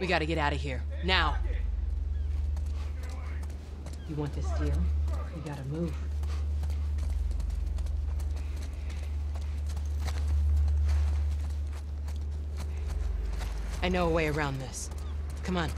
We gotta get out of here. Now. You want this deal? You gotta move. I know a way around this. Come on.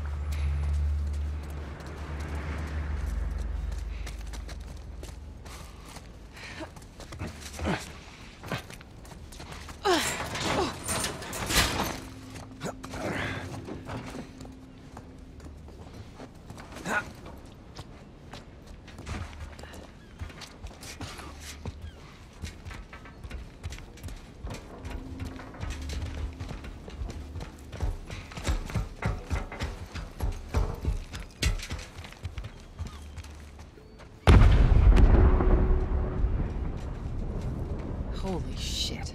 Holy shit.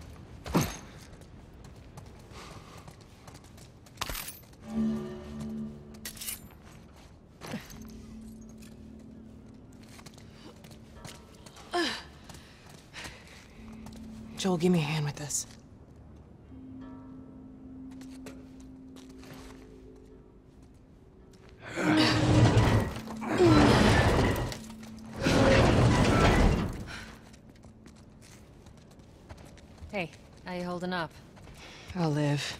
Give me a hand with this. Hey, how you holding up? I'll live.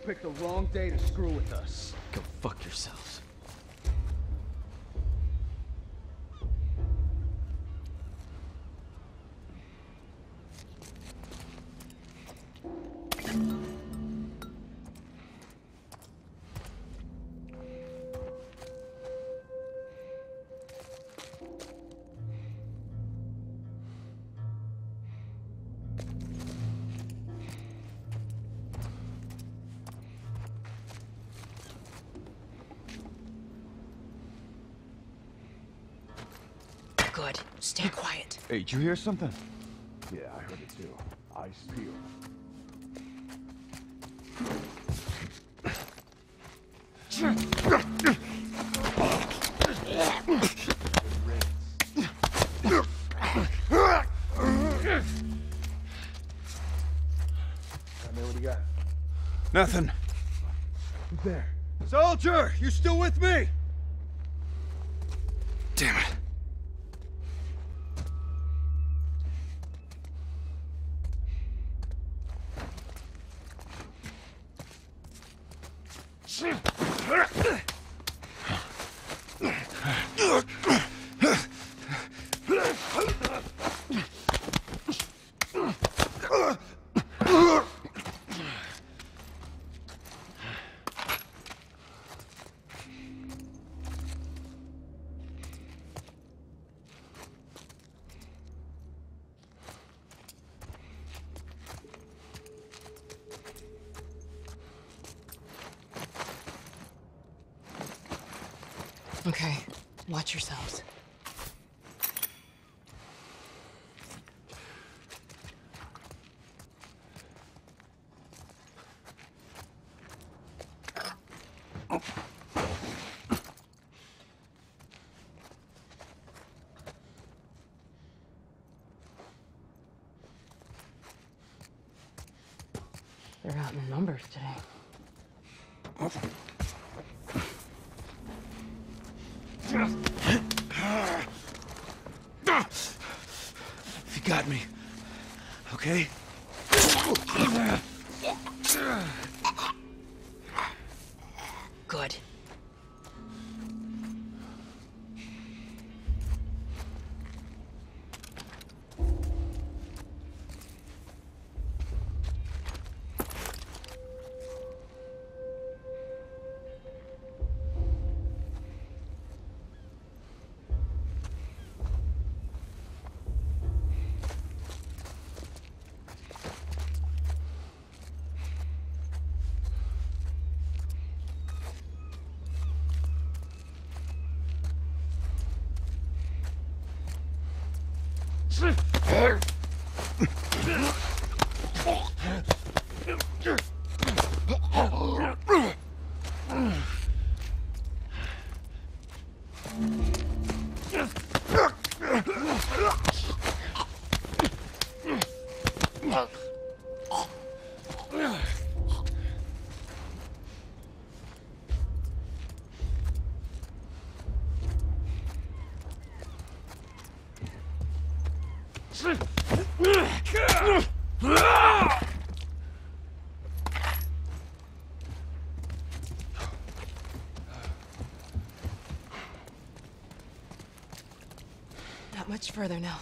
You picked the wrong day to screw with us. Go fuck yourselves. Good. Stay quiet. Hey, did you hear something? Yeah, I heard it too. Eyes peeled. what do you got? Nothing. Who's there? Soldier, you still with me? Damn it. Okay, watch yourselves. They're out in numbers today. Got me. Okay? Not much further now.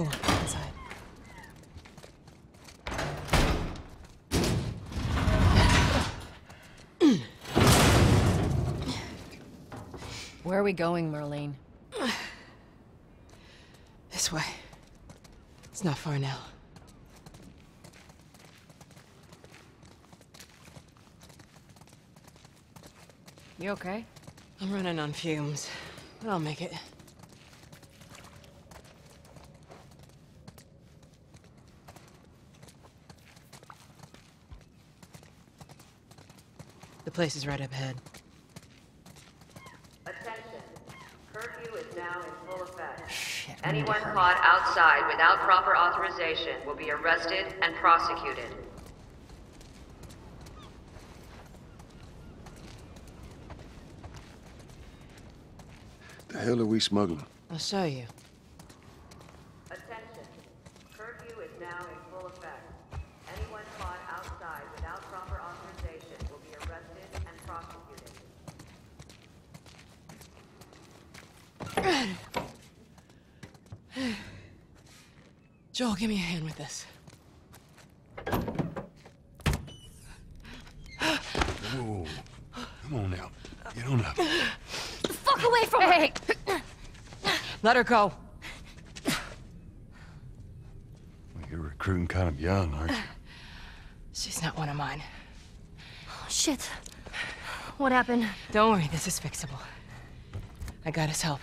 Go on, inside. Where are we going, Marlene? This way. It's not far now. You okay? I'm running on fumes, but I'll make it. The place is right up ahead. Attention. Curfew is now in full effect. Shit, we need to Anyone caught outside without proper authorization will be arrested and prosecuted. The hell are we smuggling? I'll show you. Attention. Curfew is now in full effect. Anyone caught outside without proper authorization will be arrested and prosecuted. Joel, give me a hand with this. Whoa. Come on now. Get on up. Fuck away from hey. Let her go. Well, you're recruiting kind of young, aren't you? She's not one of mine. Oh, Shit. What happened? Don't worry, this is fixable. I got his help.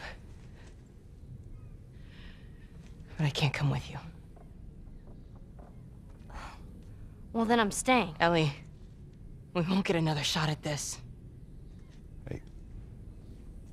But I can't come with you. Well, then I'm staying. Ellie, we won't get another shot at this.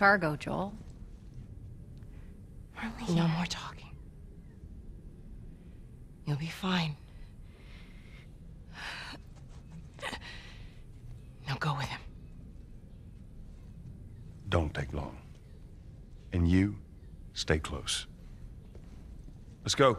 Just cargo, Joel. No more talking. You'll be fine. Now go with him. Don't take long. And you, stay close. Let's go.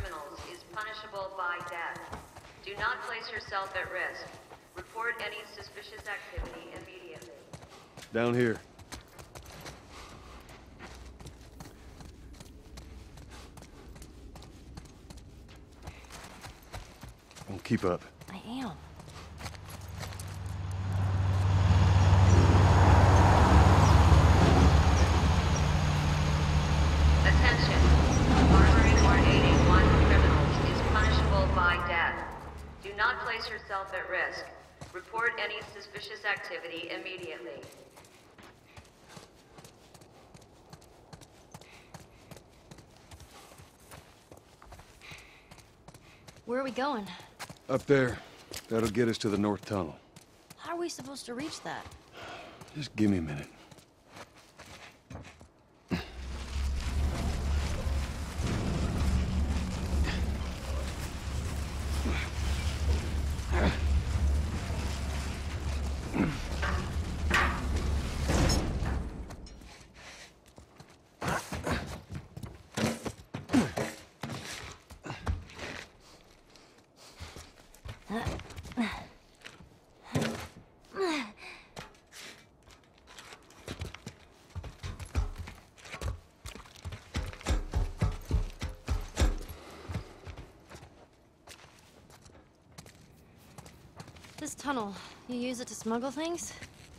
criminals is punishable by death. Do not place yourself at risk. Report any suspicious activity immediately. Down here. Don't keep up. I am. Attention. Harboring or aiding wanted criminals is punishable by death. Do not place yourself at risk. Report any suspicious activity immediately. Where are we going? Up there. That'll get us to the North Tunnel. How are we supposed to reach that? Just give me a minute. This tunnel, you use it to smuggle things?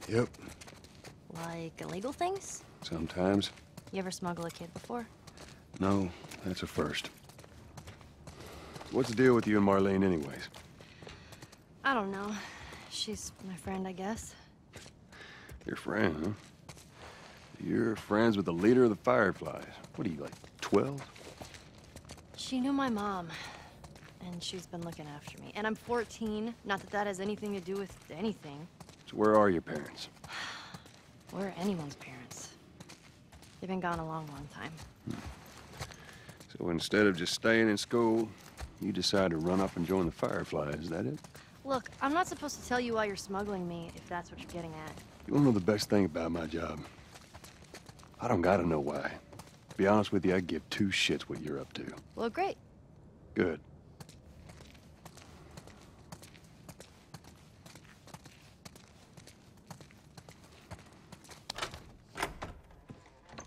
Yep. Like illegal things? Sometimes. You ever smuggle a kid before? No, that's a first. What's the deal with you and Marlene anyways? I don't know. She's my friend, I guess. Your friend, huh? You're friends with the leader of the Fireflies. What are you, like, 12? She knew my mom, and she's been looking after me. And I'm 14. Not that that has anything to do with anything. So where are your parents? where are anyone's parents. They've been gone a long, long time. Hmm. So instead of just staying in school, you decide to run up and join the Fireflies, is that it? Look, I'm not supposed to tell you why you're smuggling me, if that's what you're getting at. You wanna know the best thing about my job? I don't gotta know why. To be honest with you, I give two shits what you're up to. Well, great. Good.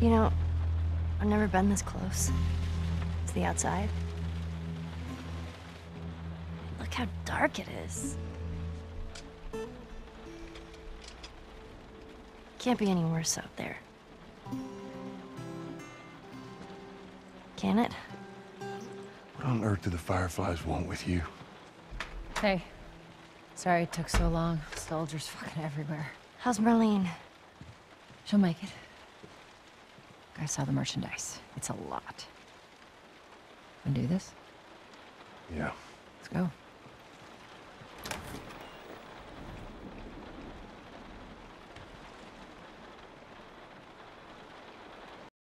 You know, I've never been this close. It's the outside. Look how dark it is. Can't be any worse out there. Can it? What on earth do the Fireflies want with you? Hey. Sorry it took so long. Soldiers fucking everywhere. How's Marlene? She'll make it. I saw the merchandise. It's a lot. Wanna do this? Yeah. Let's go.